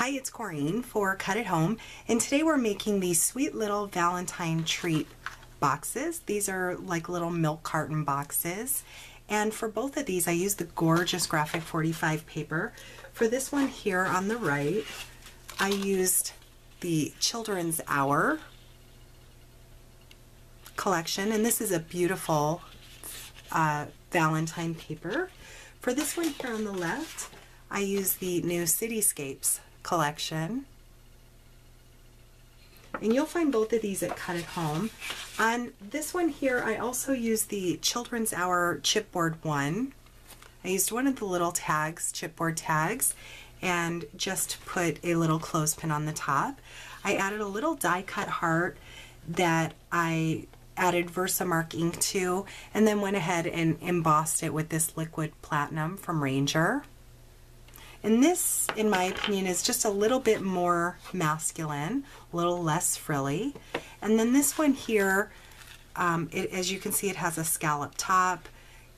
Hi, it's Corene for Cut At Home, and today we're making these sweet little Valentine treat boxes. These are like little milk carton boxes, and for both of these I use the gorgeous Graphic 45 paper. For this one here on the right, I used the Children's Hour collection, and this is a beautiful uh, Valentine paper. For this one here on the left, I use the new Cityscapes collection. And you'll find both of these at Cut At Home. On this one here, I also used the Children's Hour chipboard one. I used one of the little tags, chipboard tags, and just put a little clothespin on the top. I added a little die cut heart that I added Versamark ink to, and then went ahead and embossed it with this liquid platinum from Ranger. And this, in my opinion, is just a little bit more masculine, a little less frilly. And then this one here, um, it, as you can see, it has a scallop top,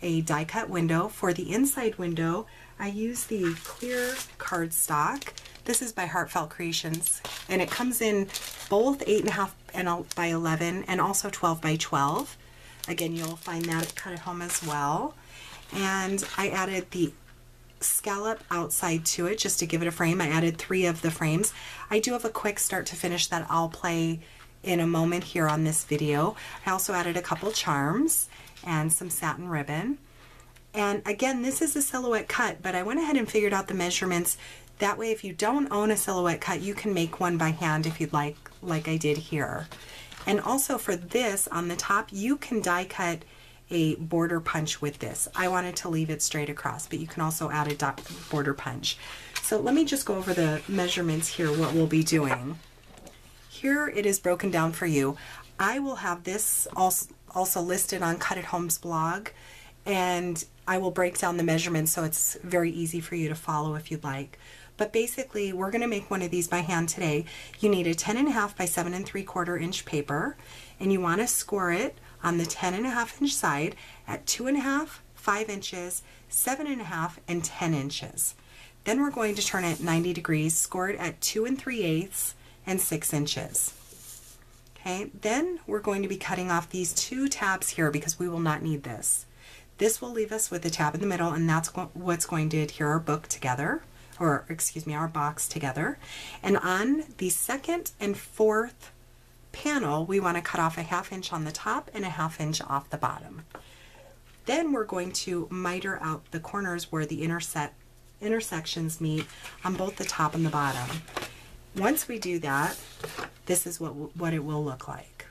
a die cut window. For the inside window, I use the clear cardstock. This is by Heartfelt Creations, and it comes in both 8.5 and by 11 and also 12 by 12. Again, you'll find that at Cut at Home as well. And I added the scallop outside to it just to give it a frame. I added three of the frames. I do have a quick start to finish that I'll play in a moment here on this video. I also added a couple charms and some satin ribbon. And again, this is a silhouette cut, but I went ahead and figured out the measurements. That way, if you don't own a silhouette cut, you can make one by hand if you'd like, like I did here. And also for this on the top, you can die cut a border punch with this. I wanted to leave it straight across, but you can also add a dot border punch. So let me just go over the measurements here, what we'll be doing. Here it is broken down for you. I will have this also listed on Cut At Home's blog, and I will break down the measurements so it's very easy for you to follow if you'd like. But basically, we're going to make one of these by hand today. You need a 10 and a half by 7 and 3 quarter inch paper, and you want to score it on the 10 and a half inch side at two and a half, five inches, seven and a half, and 10 inches. Then we're going to turn it 90 degrees, score it at two and three eighths and six inches. Okay, then we're going to be cutting off these two tabs here because we will not need this. This will leave us with a tab in the middle and that's what's going to adhere our book together, or excuse me, our box together. And on the second and fourth panel, we want to cut off a half inch on the top and a half inch off the bottom. Then we're going to miter out the corners where the intersect intersections meet on both the top and the bottom. Once we do that, this is what, what it will look like.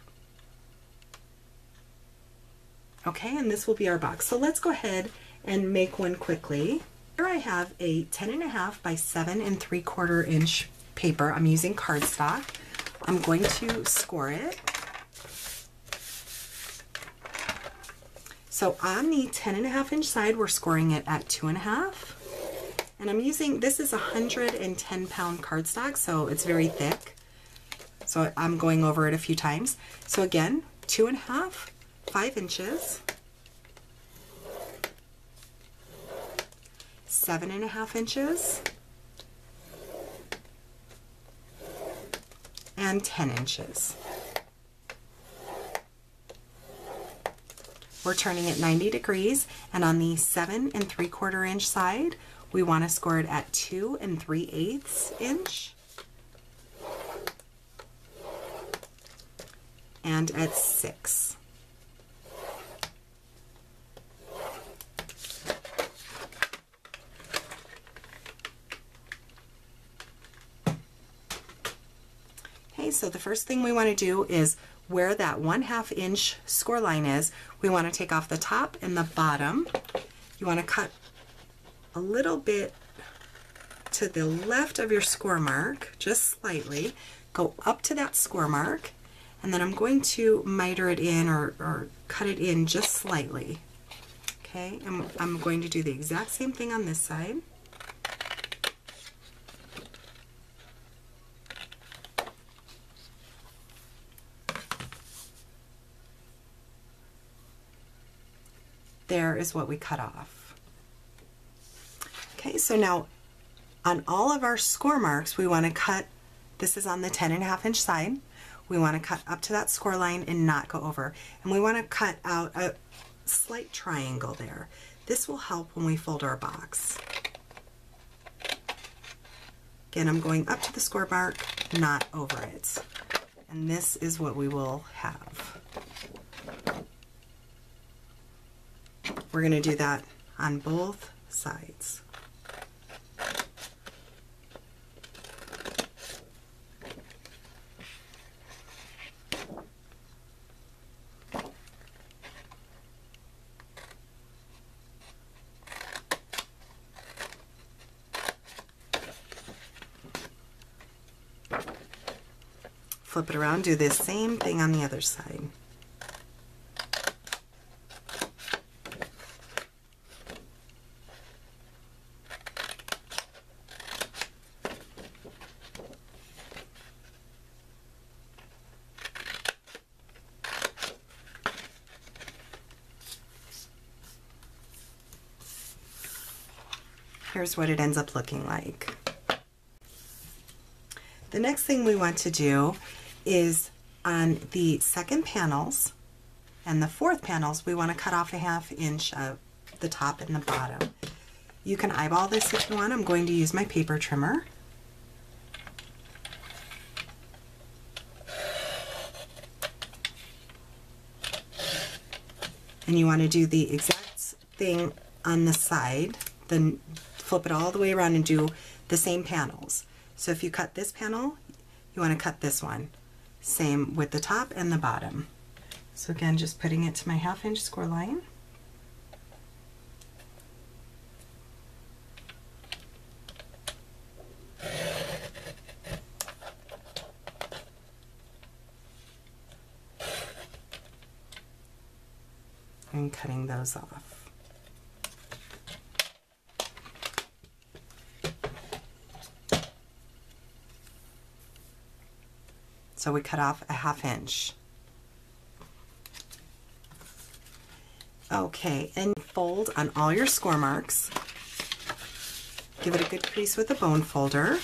Okay, and this will be our box. So let's go ahead and make one quickly. Here I have a 10 and a half by 7 and 3 quarter inch paper. I'm using cardstock. I'm going to score it. So on the 10 and a half inch side, we're scoring it at two and a half. And I'm using, this is 110 pound cardstock, so it's very thick. So I'm going over it a few times. So again, two and a half, five inches, seven and a half inches, and 10 inches. We're turning it 90 degrees and on the 7 and 3 quarter inch side we want to score it at 2 and 3 eighths inch and at 6. So the first thing we want to do is where that one half inch score line is, we want to take off the top and the bottom. You want to cut a little bit to the left of your score mark, just slightly. Go up to that score mark, and then I'm going to miter it in or, or cut it in just slightly. Okay, I'm, I'm going to do the exact same thing on this side. There is what we cut off. Okay, so now On all of our score marks, we want to cut, this is on the 10 and a half inch side, we want to cut up to that score line and not go over. And we want to cut out a slight triangle there. This will help when we fold our box. Again, I'm going up to the score mark, not over it. And this is what we will have. We're going to do that on both sides. Flip it around, do the same thing on the other side. Here's what it ends up looking like. The next thing we want to do is on the second panels and the fourth panels, we want to cut off a half inch of the top and the bottom. You can eyeball this if you want. I'm going to use my paper trimmer. And you want to do the exact thing on the side, then flip it all the way around and do the same panels. So if you cut this panel, you want to cut this one. Same with the top and the bottom. So again, just putting it to my half inch score line. And cutting those off. So we cut off a half inch. Okay, and fold on all your score marks. Give it a good crease with a bone folder.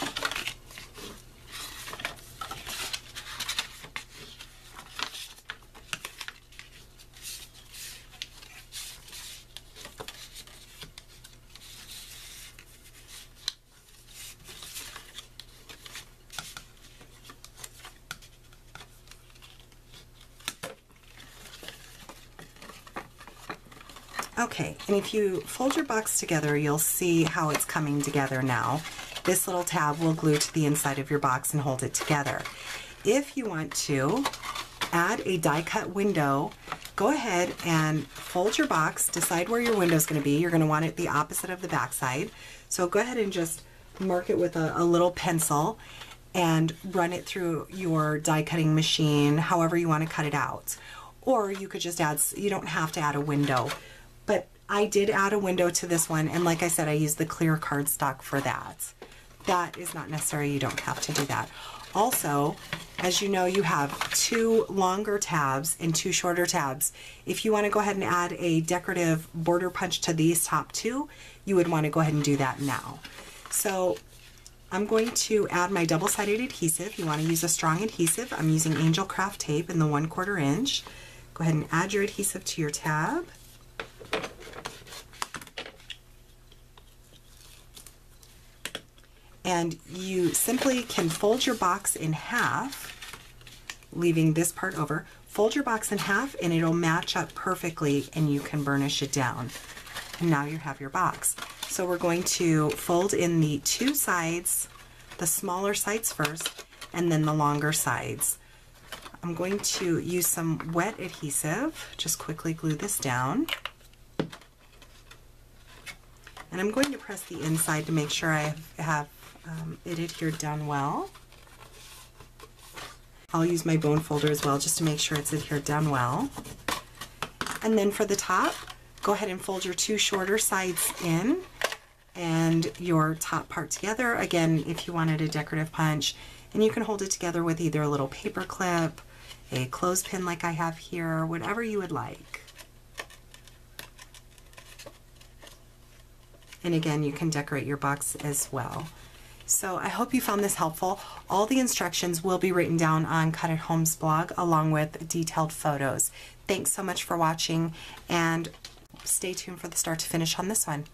Okay, and if you fold your box together, you'll see how it's coming together now. This little tab will glue to the inside of your box and hold it together. If you want to add a die cut window, go ahead and fold your box, decide where your window is going to be. You're going to want it the opposite of the back side. So go ahead and just mark it with a, a little pencil and run it through your die cutting machine, however you want to cut it out. Or you could just add, you don't have to add a window I did add a window to this one, and like I said, I used the clear cardstock for that. That is not necessary, you don't have to do that. Also, as you know, you have two longer tabs and two shorter tabs. If you want to go ahead and add a decorative border punch to these top two, you would want to go ahead and do that now. So I'm going to add my double-sided adhesive. You want to use a strong adhesive. I'm using Angel Craft tape in the one quarter inch. Go ahead and add your adhesive to your tab. And you simply can fold your box in half, leaving this part over. Fold your box in half and it'll match up perfectly and you can burnish it down. And now you have your box. So we're going to fold in the two sides, the smaller sides first, and then the longer sides. I'm going to use some wet adhesive, just quickly glue this down. And I'm going to press the inside to make sure I have um, it adhered down well. I'll use my bone folder as well just to make sure it's adhered down well. And then for the top, go ahead and fold your two shorter sides in and your top part together. Again, if you wanted a decorative punch, and you can hold it together with either a little paper clip, a clothespin like I have here, whatever you would like. And again, you can decorate your box as well. So I hope you found this helpful. All the instructions will be written down on Cut At Home's blog along with detailed photos. Thanks so much for watching and stay tuned for the start to finish on this one.